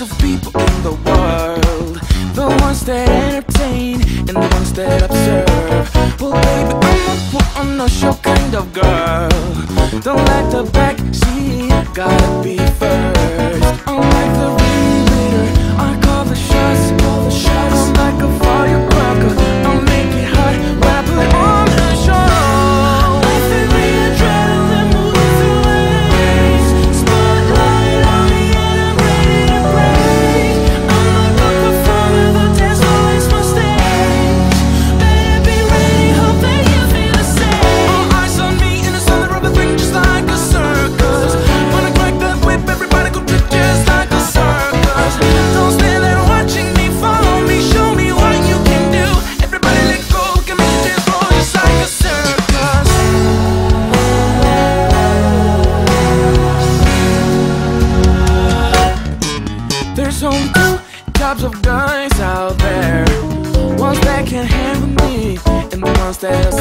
of people in the world. The ones that entertain and the ones that observe. Well, baby, I'm a on a show kind of girl. Don't like the back seat, gotta be. stairs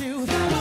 you.